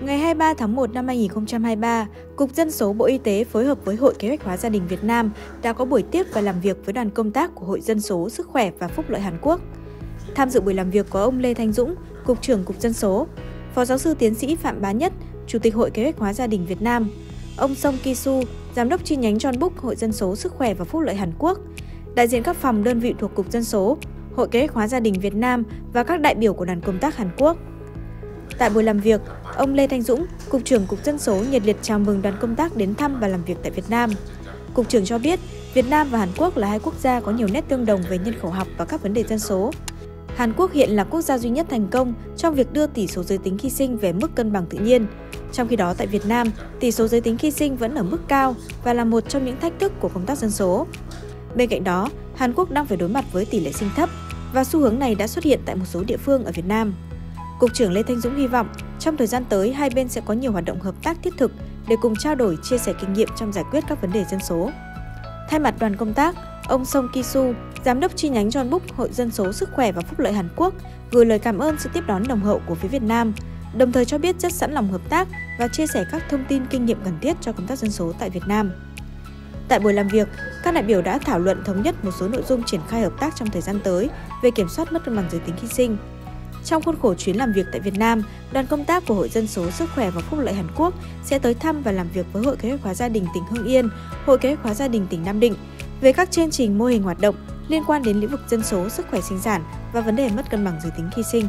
ngày 23 tháng 1 năm 2023, Cục Dân số Bộ Y tế phối hợp với Hội Kế hoạch hóa gia đình Việt Nam đã có buổi tiếp và làm việc với đoàn công tác của Hội Dân số Sức khỏe và Phúc lợi Hàn Quốc. Tham dự buổi làm việc có ông Lê Thanh Dũng, Cục trưởng Cục Dân số, Phó giáo sư tiến sĩ Phạm Bá Nhất, Chủ tịch Hội Kế hoạch hóa gia đình Việt Nam, ông Song Ki-su, Giám đốc chi nhánh John Book Hội Dân số Sức khỏe và Phúc lợi Hàn Quốc, đại diện các phòng đơn vị thuộc Cục Dân số, Hội Kế hoạch hóa gia đình Việt Nam và các đại biểu của đoàn công tác Hàn Quốc. Tại buổi làm việc, ông Lê Thanh Dũng, Cục trưởng Cục Dân số nhiệt liệt chào mừng đoàn công tác đến thăm và làm việc tại Việt Nam. Cục trưởng cho biết, Việt Nam và Hàn Quốc là hai quốc gia có nhiều nét tương đồng về nhân khẩu học và các vấn đề dân số. Hàn Quốc hiện là quốc gia duy nhất thành công trong việc đưa tỷ số giới tính khi sinh về mức cân bằng tự nhiên. Trong khi đó tại Việt Nam, tỷ số giới tính khi sinh vẫn ở mức cao và là một trong những thách thức của công tác dân số. Bên cạnh đó, Hàn Quốc đang phải đối mặt với tỷ lệ sinh thấp và xu hướng này đã xuất hiện tại một số địa phương ở Việt Nam. Cục trưởng Lê Thanh Dũng hy vọng trong thời gian tới hai bên sẽ có nhiều hoạt động hợp tác thiết thực để cùng trao đổi, chia sẻ kinh nghiệm trong giải quyết các vấn đề dân số. Thay mặt đoàn công tác, ông Song Ki-su, Giám đốc chi nhánh John Book Hội Dân số Sức khỏe và Phúc lợi Hàn Quốc, gửi lời cảm ơn sự tiếp đón nồng hậu của phía Việt Nam, đồng thời cho biết rất sẵn lòng hợp tác và chia sẻ các thông tin kinh nghiệm cần thiết cho công tác dân số tại Việt Nam. Tại buổi làm việc, các đại biểu đã thảo luận thống nhất một số nội dung triển khai hợp tác trong thời gian tới về kiểm soát mất cân bằng giới tính khi sinh, trong khuôn khổ chuyến làm việc tại Việt Nam, đoàn công tác của Hội Dân số Sức khỏe và Phúc lợi Hàn Quốc sẽ tới thăm và làm việc với Hội Kế hoạch hóa gia đình tỉnh Hưng Yên, Hội Kế hoạch hóa gia đình tỉnh Nam Định về các chương trình mô hình hoạt động liên quan đến lĩnh vực dân số, sức khỏe sinh sản và vấn đề mất cân bằng giới tính khi sinh.